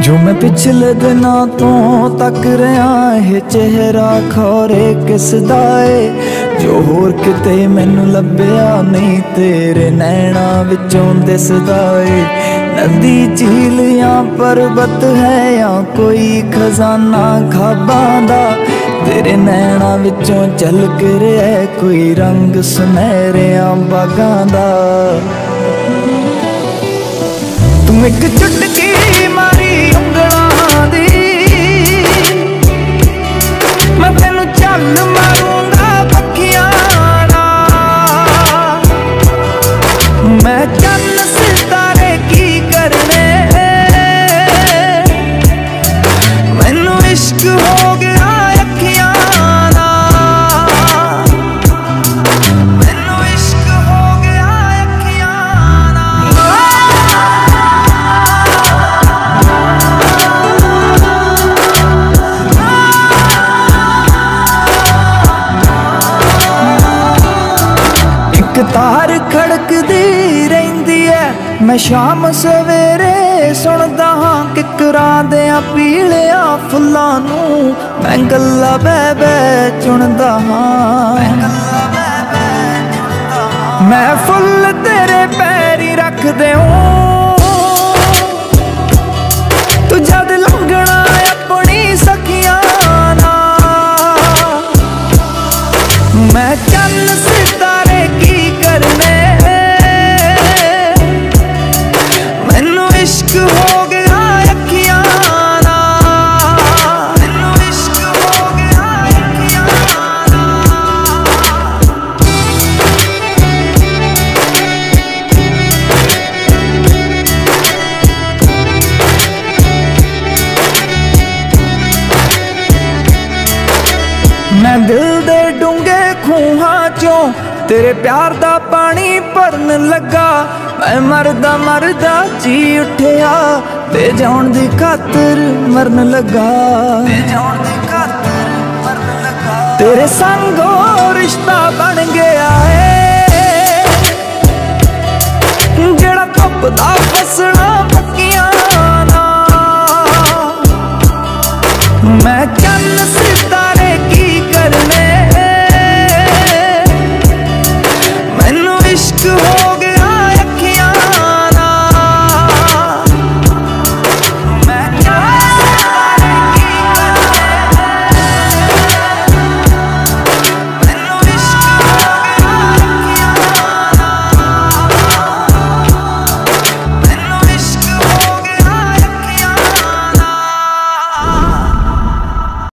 ਜੋ ਮੈਂ ਪਿਛਲੇ ਦਿਨਾਂ ਤੋਂ ਤੱਕ ਰਿਆਂ ਇਹ ਚਿਹਰਾ ਖੋਰੇ ਕਿਸ ਦਾ ਏ? ਜੋ ਹੋਰ ਕਿਤੇ ਮੈਨੂੰ ਲੱਭਿਆ ਨਹੀਂ, ਤੇਰੇ ਨੈਣਾ ਵਿੱਚੋਂ ਦਿਸਦਾ ਏ। ਨਦੀ ਝੀਲ ਜਾਂ ਪਰਬਤ ਹੈ ਜਾਂ ਕੋਈ ਖਜ਼ਾਨਾ ਖਾਬਾਂ ਦਾ? ਤੇਰੇ ਨੈਣਾ ਵਿੱਚੋਂ ਝਲਕ ਰਿਹਾ ਕੋਈ ਰੰਗ ਸੁਨਹਿਰਿਆਂ ਬਾਗਾਂ ਦਾ? ਤੂੰ ਇੱਕ ਚੁਟਕੀ ਇੱਕ ਤਾਰ ਖੜਕਦੀ ਰਹਿੰਦੀ ਐ। ਮੈਂ ਸ਼ਾਮ ਸਵੇਰੇ ਸੁਣਦਾ ਹਾਂ ਕਿਕਰਾਂ ਦੇ ਆ ਪੀਲਿਆ ਫੁੱਲਾਂ ਨੂੰ ਮੈਂ ਗੱਲਾਂ ਬੈ ਬੈ ਚੁਣਦਾ ਹਾਂ। ਮੈਂ ਫੁੱਲ ਤੇਰੇ ਪੈਰੀ ਰੱਖ ਦਿਉ ਤੂੰ ਜਦ ਲੰਘਣਾ ਆਪਣੀ ਸਖੀਆਂ ਮੈਂ ਚੰਨ ਇਸ਼ਕ ਹੋ ਗਿਆ ਅੱਖੀਆਂ ਨਾਲ। ਮੈਨੂੰ ਇਸ਼ਕ ਹੋ ਗਿਆ ਅੱਖੀਆਂ ਨਾਲ। ਮੈਂ ਦਿਲ ਦੇ ਡੂੰਘੇ ਖੂਹਾਂ ਚੋਂ ਤੇਰੇ ਪਿਆਰ ਦਾ ਪਾਣੀ ਭਰਨ ਲੱਗਾ। ਮੈਂ ਮਰਦਾ ਮਰਦਾ ਜੀ ਉੱਠਿਆ। ਤੇ ਜਾਣ ਦੀ ਖਾਤਰ ਮਰਨ ਲੱਗਾ। ਤੇ ਜਾਣ ਦੀ ਖਾਤਰ ਮਰਨ ਲੱਗਾ। ਤੇਰੇ ਸੰਗੋ ਰਿਸ਼ਤਾ ਬਣ ਗਿਆ।